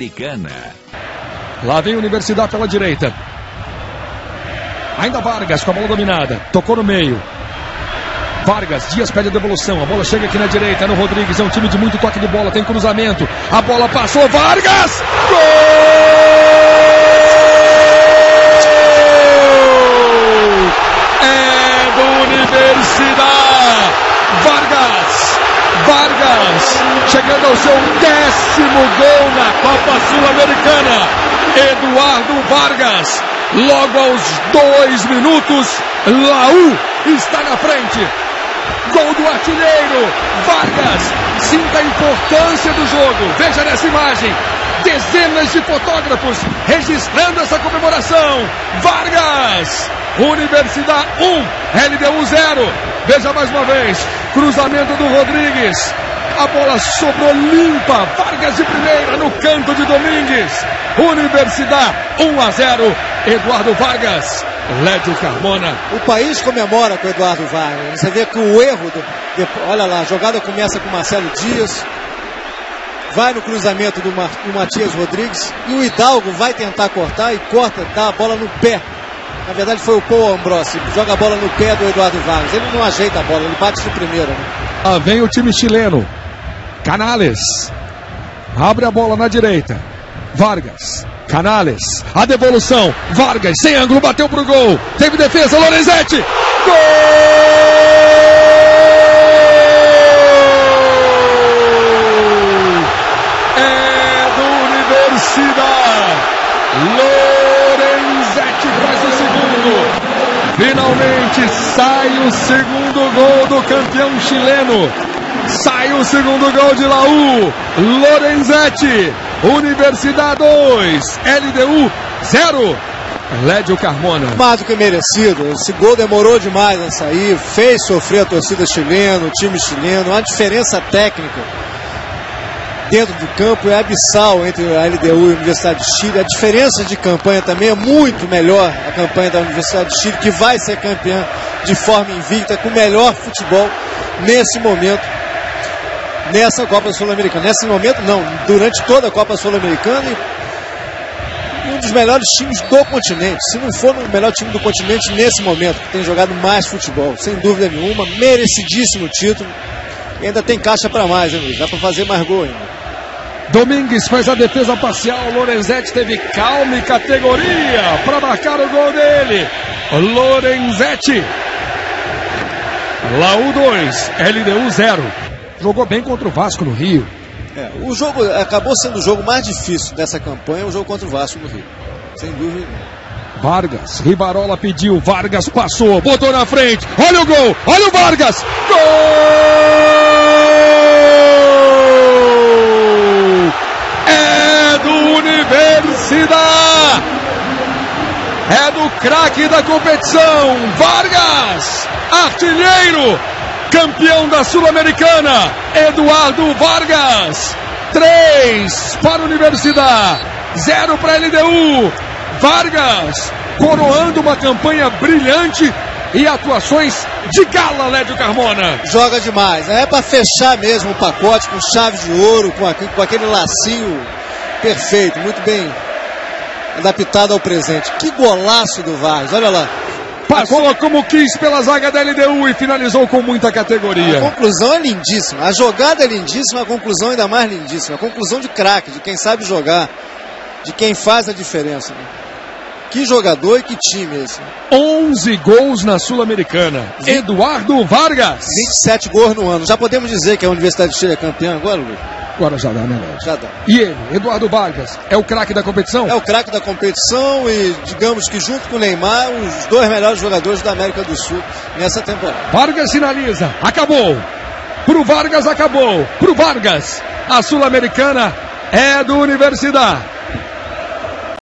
Americana. Lá vem a Universidade pela direita. Ainda Vargas com a bola dominada. Tocou no meio. Vargas, Dias pede a devolução. A bola chega aqui na direita, no Rodrigues. É um time de muito toque de bola, tem cruzamento. A bola passou, Vargas! Gol! É do Universidade! Vargas! Vargas! Chegando ao seu décimo gol na Copa Sul-Americana. Eduardo Vargas. Logo aos dois minutos, Laú está na frente. Gol do artilheiro. Vargas. Sinta a importância do jogo. Veja nessa imagem. Dezenas de fotógrafos registrando essa comemoração. Vargas. Universidade 1, LDU 0. Veja mais uma vez. Cruzamento do Rodrigues. A bola sobrou limpa. Vargas de primeira no canto de Domingues. Universidade 1 a 0. Eduardo Vargas. Lédio Carmona. O país comemora com o Eduardo Vargas. Você vê que o erro. Do, olha lá, a jogada começa com Marcelo Dias. Vai no cruzamento do, Mar, do Matias Rodrigues. E o Hidalgo vai tentar cortar e corta, dá a bola no pé. Na verdade foi o Paul Ambrossi. Joga a bola no pé do Eduardo Vargas. Ele não ajeita a bola, ele bate de primeira. Né? Ah, vem o time chileno. Canales. Abre a bola na direita. Vargas. Canales. A devolução. Vargas sem ângulo bateu pro gol. Teve defesa. Lorenzetti. Gol! É. Lorenzetti faz o segundo. Finalmente sai o segundo gol do campeão chileno. Sai o segundo gol de Laú. Lorenzetti. Universidade 2. LDU 0. Lédio Carmona. Mais do que merecido. Esse gol demorou demais a sair. Fez sofrer a torcida chilena, o time chileno. Uma diferença técnica dentro do campo é abissal entre a LDU e a Universidade de Chile. A diferença de campanha também é muito melhor a campanha da Universidade de Chile, que vai ser campeã de forma invicta, com o melhor futebol nesse momento, nessa Copa Sul-Americana. Nesse momento, não, durante toda a Copa Sul-Americana um dos melhores times do continente. Se não for o melhor time do continente nesse momento, que tem jogado mais futebol, sem dúvida nenhuma, merecidíssimo título. E ainda tem caixa para mais, hein, Luiz? Dá para fazer mais gol ainda. Domingues faz a defesa parcial. Lorenzetti teve calma e categoria para marcar o gol dele. Lorenzetti. Laú 2, LDU 0. Jogou bem contra o Vasco no Rio. É, o jogo acabou sendo o jogo mais difícil dessa campanha, o jogo contra o Vasco no Rio. Sem dúvida. Vargas, Rivarola pediu, Vargas passou, botou na frente. Olha o gol, olha o Vargas. Gol! É do Universidade. É do craque da competição, Vargas, artilheiro, campeão da Sul-Americana, Eduardo Vargas. 3 para a Universidade, 0 para a LDU. Vargas coroando uma campanha brilhante e atuações de gala, Lédio Carmona. Joga demais. É para fechar mesmo o pacote com chave de ouro, com, aquele, com aquele lacinho perfeito, muito bem adaptado ao presente. Que golaço do Vargas, olha lá. Passou como quis pela zaga da LDU e finalizou com muita categoria. A conclusão é lindíssima. A jogada é lindíssima, a conclusão ainda mais lindíssima. A conclusão de craque, de quem sabe jogar, de quem faz a diferença. Né? Que jogador e que time esse. 11 gols na Sul-Americana. Eduardo Vargas. 27 gols no ano. Já podemos dizer que a Universidade de Chile é campeã agora, Luiz? Agora já dá, né, Lédio? Já dá. E ele, Eduardo Vargas, é o craque da competição? É o craque da competição e, digamos que junto com o Neymar, os dois melhores jogadores da América do Sul nessa temporada. Vargas finaliza. Acabou. Pro Vargas acabou. Pro Vargas, a Sul-Americana é do Universidade.